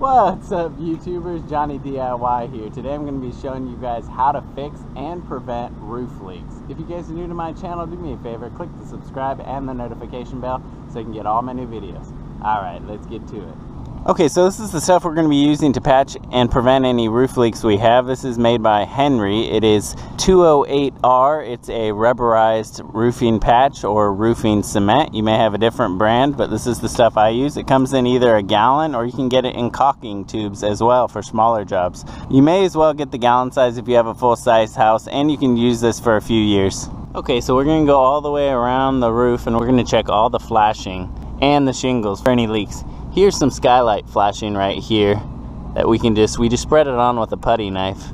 What's up YouTubers, Jonny DIY here. Today I'm going to be showing you guys how to fix and prevent roof leaks. If you guys are new to my channel, do me a favor, click the subscribe and the notification bell so you can get all my new videos. Alright, let's get to it. Okay, so this is the stuff we're going to be using to patch and prevent any roof leaks we have. This is made by Henry. It is 208R. It's a rubberized roofing patch or roofing cement. You may have a different brand, but this is the stuff I use. It comes in either a gallon or you can get it in caulking tubes as well for smaller jobs. You may as well get the gallon size if you have a full-size house, and you can use this for a few years. Okay, so we're going to go all the way around the roof and we're going to check all the flashing and the shingles for any leaks. Here's some skylight flashing right here that we can just, we just spread it on with a putty knife.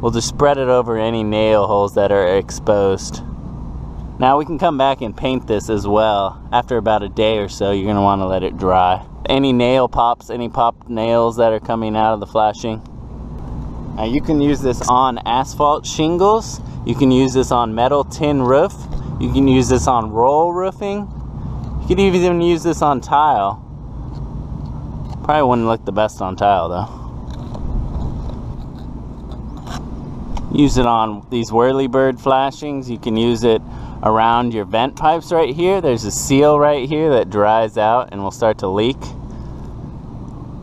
We'll just spread it over any nail holes that are exposed. Now we can come back and paint this as well. After about a day or so, you're gonna wanna let it dry. Any nail pops, any popped nails that are coming out of the flashing. Now you can use this on asphalt shingles. You can use this on metal tin roof. You can use this on roll roofing could even use this on tile. Probably wouldn't look the best on tile though. Use it on these whirlybird flashings. You can use it around your vent pipes right here. There's a seal right here that dries out and will start to leak.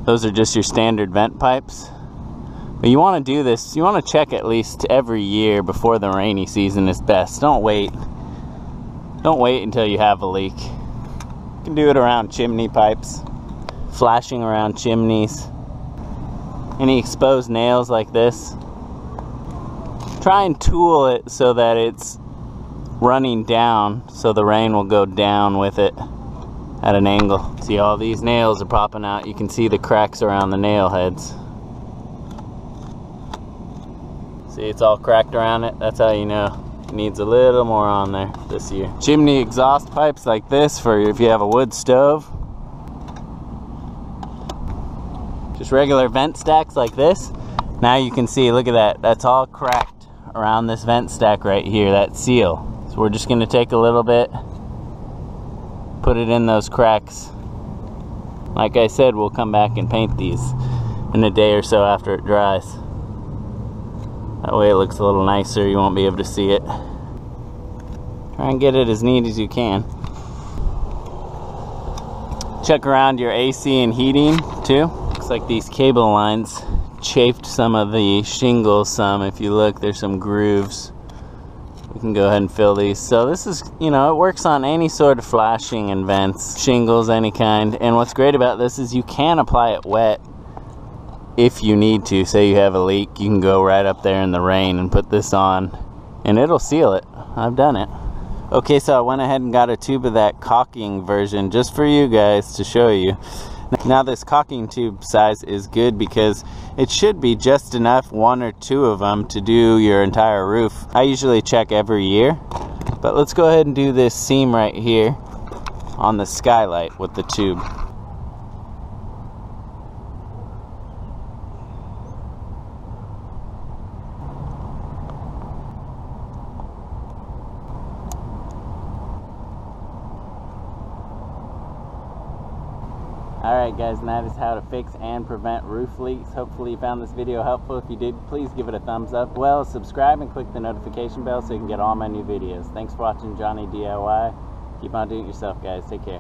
Those are just your standard vent pipes. But you want to do this, you want to check at least every year before the rainy season is best. Don't wait. Don't wait until you have a leak can do it around chimney pipes, flashing around chimneys. Any exposed nails like this. Try and tool it so that it's running down so the rain will go down with it at an angle. See all these nails are popping out. You can see the cracks around the nail heads. See it's all cracked around it. That's how you know needs a little more on there this year. Chimney exhaust pipes like this for if you have a wood stove. Just regular vent stacks like this. Now you can see, look at that. That's all cracked around this vent stack right here, that seal. So we're just gonna take a little bit, put it in those cracks. Like I said, we'll come back and paint these in a day or so after it dries. That way it looks a little nicer, you won't be able to see it. Try and get it as neat as you can. Check around your AC and heating too. Looks like these cable lines chafed some of the shingles some. If you look, there's some grooves. We can go ahead and fill these. So this is, you know, it works on any sort of flashing and vents, shingles, any kind. And what's great about this is you can apply it wet if you need to, say you have a leak, you can go right up there in the rain and put this on and it'll seal it. I've done it. Okay, so I went ahead and got a tube of that caulking version just for you guys to show you. Now this caulking tube size is good because it should be just enough, one or two of them, to do your entire roof. I usually check every year, but let's go ahead and do this seam right here on the skylight with the tube. Alright guys, and that is how to fix and prevent roof leaks. Hopefully you found this video helpful. If you did, please give it a thumbs up. Well, subscribe and click the notification bell so you can get all my new videos. Thanks for watching Jonny DIY. Keep on doing it yourself guys. Take care.